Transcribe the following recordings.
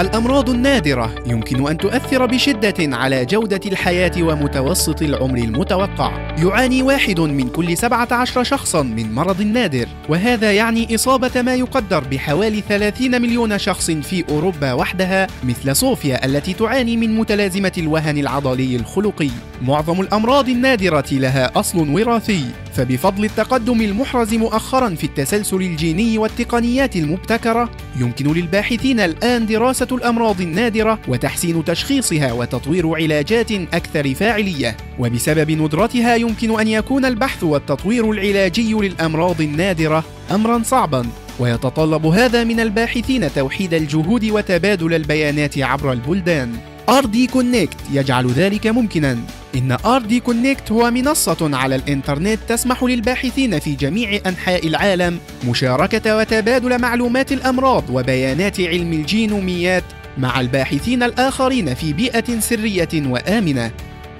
الأمراض النادرة يمكن أن تؤثر بشدة على جودة الحياة ومتوسط العمر المتوقع. يعاني واحد من كل 17 شخصا من مرض نادر، وهذا يعني إصابة ما يقدر بحوالي 30 مليون شخص في أوروبا وحدها، مثل صوفيا التي تعاني من متلازمة الوهن العضلي الخلقي. معظم الأمراض النادرة لها أصل وراثي، فبفضل التقدم المحرز مؤخرا في التسلسل الجيني والتقنيات المبتكرة يمكن للباحثين الآن دراسة الأمراض النادرة وتحسين تشخيصها وتطوير علاجات أكثر فاعلية. وبسبب ندرتها يمكن أن يكون البحث والتطوير العلاجي للأمراض النادرة أمرا صعبا. ويتطلب هذا من الباحثين توحيد الجهود وتبادل البيانات عبر البلدان. RD Connect يجعل ذلك ممكنا. إن RD Connect هو منصة على الإنترنت تسمح للباحثين في جميع أنحاء العالم مشاركة وتبادل معلومات الأمراض وبيانات علم الجينوميات مع الباحثين الآخرين في بيئة سرية وآمنة.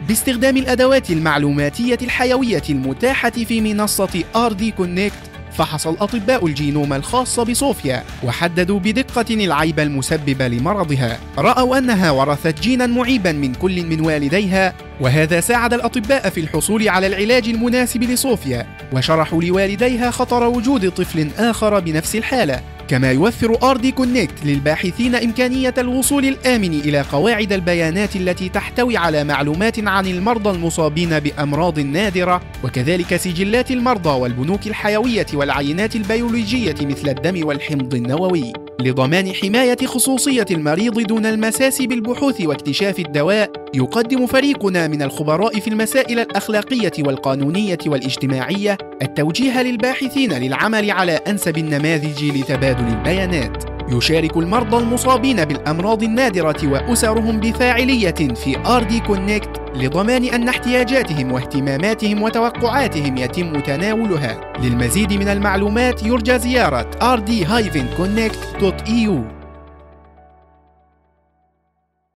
باستخدام الأدوات المعلوماتية الحيوية المتاحة في منصة RD Connect فحص الأطباء الجينوم الخاص بصوفيا وحددوا بدقة العيب المسبب لمرضها. رأوا أنها ورثت جينا معيبا من كل من والديها وهذا ساعد الأطباء في الحصول على العلاج المناسب لصوفيا وشرحوا لوالديها خطر وجود طفل آخر بنفس الحالة. كما يوفر أردي كونكت للباحثين إمكانية الوصول الآمن إلى قواعد البيانات التي تحتوي على معلومات عن المرضى المصابين بأمراض نادرة وكذلك سجلات المرضى والبنوك الحيوية والعينات البيولوجية مثل الدم والحمض النووي. لضمان حماية خصوصية المريض دون المساس بالبحوث واكتشاف الدواء يقدم فريقنا من الخبراء في المسائل الأخلاقية والقانونية والاجتماعية التوجيه للباحثين للعمل على أنسب النماذج لتبادل البيانات. يشارك المرضى المصابين بالأمراض النادرة وأسرهم بفاعلية في RD Connect لضمان أن احتياجاتهم واهتماماتهم وتوقعاتهم يتم تناولها. للمزيد من المعلومات يرجى زيارة rd-connect.eu